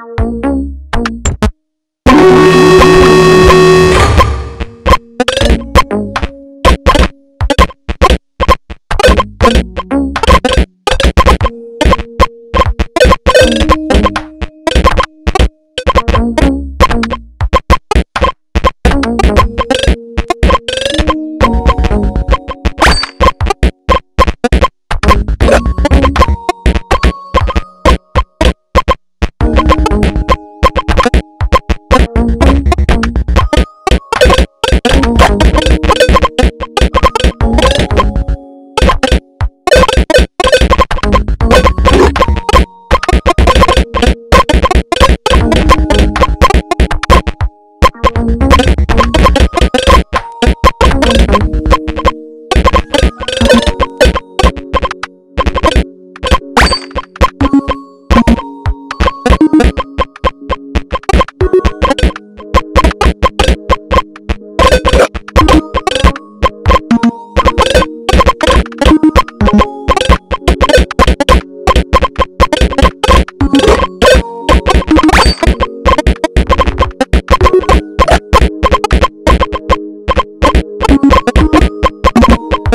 嗯嗯 you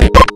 you